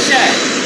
Objection!